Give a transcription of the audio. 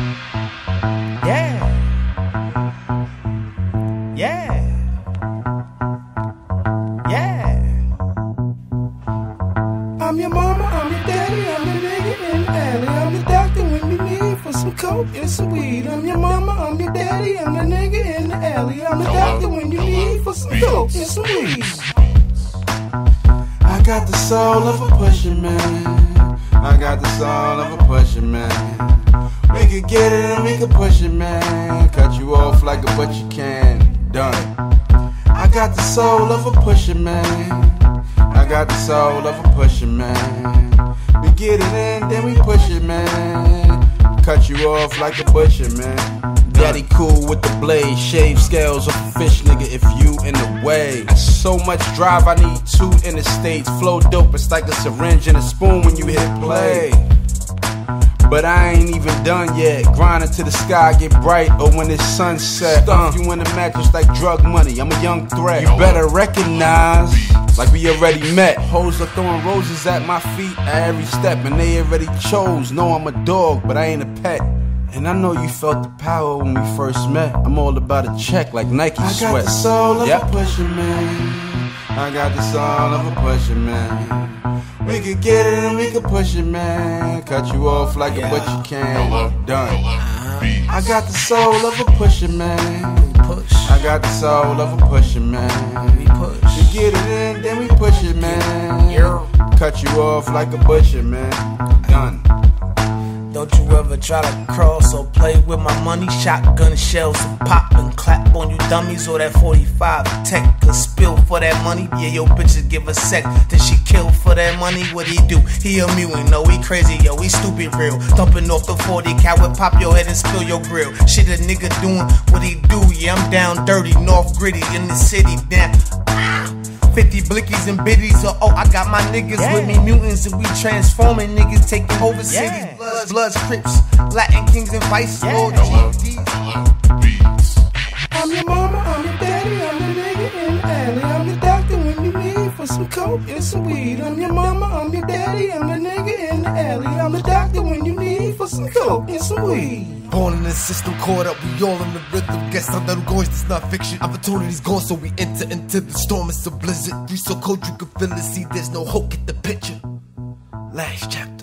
Yeah. Yeah. Yeah. I'm your mama, I'm your daddy, I'm the nigga in the alley. I'm the doctor when you need for some coke and some weed. I'm your mama, I'm your daddy, I'm the nigga in the alley. I'm the doctor when you need for some coke and some weed. I got the soul of a pusher man. I got the soul of a pusher man. We could get it and we could push it, man. Cut you off like a but you can. Done. I got the soul of a pusher, man. I got the soul of a pusher, man. We get it in, then we push it, man. Cut you off like a butcher, man. Daddy cool with the blade, shave scales off a fish nigga if you in the way. So much drive, I need two in the states. Flow dope, it's like a syringe and a spoon when you hit play. But I ain't even done yet. Grinding to the sky get bright, or when it's sunset. Stuff you in the mattress like drug money. I'm a young threat. You better recognize, like we already met. Hoes are throwing roses at my feet at every step, and they already chose. No, I'm a dog, but I ain't a pet. And I know you felt the power when we first met. I'm all about a check like Nike I got sweat. the soul of Yep. a pusher man. I got the soul of a pusher man. We could get it and we could push it, man. Cut you off like a but you can. Done. I got the soul of a pusher man. Push. I got the soul of a pusher man. We push. We get it in, then we push it, man. Cut you off like a butcher, man. Done. Don't you ever try to cross or play with my money? Shotgun shells and pop and clap on you dummies or that 45 tech could spill for that money. Yeah, yo, bitches give a sec. Then she kill for that money. What he do? He a mutant. No, he crazy. Yo, he stupid real. Dumping off the 40 cal would pop your head and spill your grill. Shit, a nigga doing what he do. Yeah, I'm down dirty, north gritty in the city. Damn. 50 blickies and biddies, or oh, I got my niggas with me, mutants, and we transforming niggas, taking over cities. Bloods, Bloods, Crips, Latin Kings, and Vice Lord GDs. I'm your mama, I'm your daddy, I'm the nigga in the alley. I'm the doctor when you need for some coke and some weed. I'm your mama, I'm your daddy, I'm the nigga in the alley. I'm the doctor when you need for some coke and some weed. Born in the system, caught up, we all in the rhythm. Guess I'm not going, it's not fiction. Opportunity's gone, so we enter into the storm. It's a blizzard. We so cold you can feel it. See, there's no hope, get the picture. Last chapter.